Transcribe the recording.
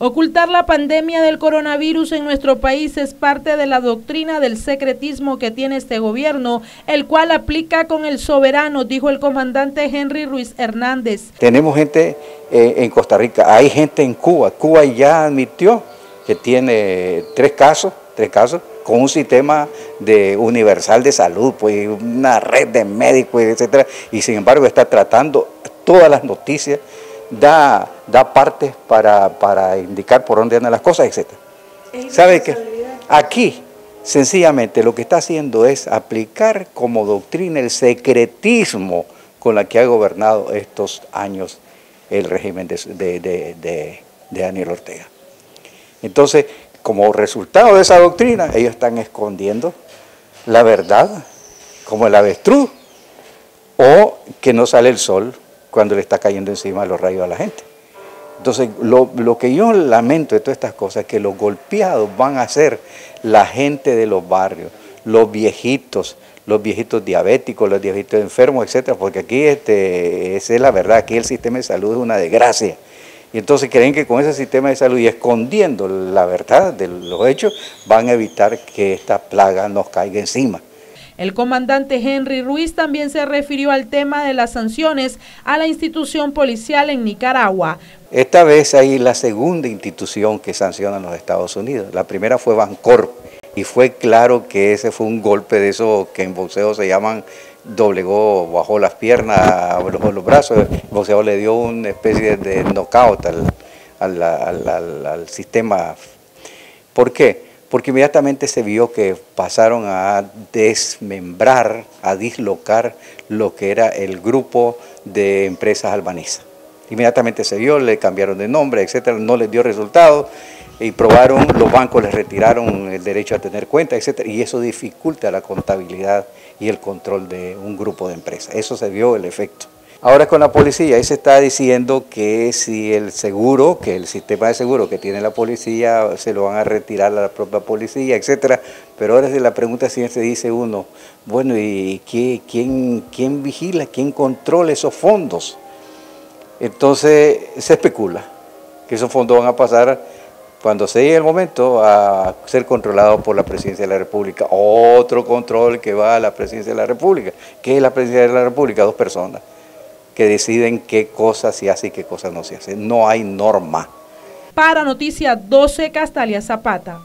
Ocultar la pandemia del coronavirus en nuestro país es parte de la doctrina del secretismo que tiene este gobierno, el cual aplica con el soberano, dijo el comandante Henry Ruiz Hernández. Tenemos gente eh, en Costa Rica, hay gente en Cuba. Cuba ya admitió que tiene tres casos, tres casos, con un sistema de universal de salud, pues una red de médicos, etcétera, y sin embargo está tratando todas las noticias da, da partes para, indicar por dónde andan las cosas, etc. ¿Sabe qué? Aquí, sencillamente, lo que está haciendo es aplicar como doctrina el secretismo con la que ha gobernado estos años el régimen de, de, de Daniel Ortega. Entonces, como resultado de esa doctrina, ellos están escondiendo la verdad, como el avestruz, o que no sale el sol cuando le está cayendo encima los rayos a la gente. Entonces, lo, que yo lamento de todas estas cosas es que los golpeados van a ser la gente de los barrios, los viejitos, los viejitos diabéticos, los viejitos enfermos, etcétera, porque aquí este, es la verdad, aquí el sistema de salud es una desgracia. Y entonces creen que con ese sistema de salud y escondiendo la verdad de los hechos, van a evitar que esta plaga nos caiga encima. El comandante Henry Ruiz también se refirió al tema de las sanciones a la institución policial en Nicaragua. Esta vez hay la segunda institución que sanciona en los Estados Unidos. La primera fue Bancorp y fue claro que ese fue un golpe de esos que en boxeo se llaman doblegó, bajó las piernas, bajó los brazos, el boxeo le dio una especie de knockout al, al sistema. ¿Por qué? Porque inmediatamente se vio que pasaron a desmembrar, a dislocar lo que era el grupo de empresas albanesas. Inmediatamente se vio, le cambiaron de nombre, etcétera, no les dio resultado y probaron, los bancos les retiraron el derecho a tener cuenta, etcétera, y eso dificulta la contabilidad y el control de un grupo de empresas. Eso se vio el efecto. Ahora con la policía, ahí se está diciendo que si el seguro, que el sistema de seguro que tiene la policía, se lo van a retirar a la propia policía, etcétera. Pero ahora la pregunta se dice uno, bueno, ¿y quién, quién vigila, quién controla esos fondos? Entonces se especula que esos fondos van a pasar cuando se llegue el momento a ser controlados por la Presidencia de la República. Otro control que va a la Presidencia de la República. ¿Qué es la Presidencia de la República? Dos personas que deciden qué cosas se hace y qué cosas no se hace. No hay norma. Para Noticia 12, Castalia Zapata.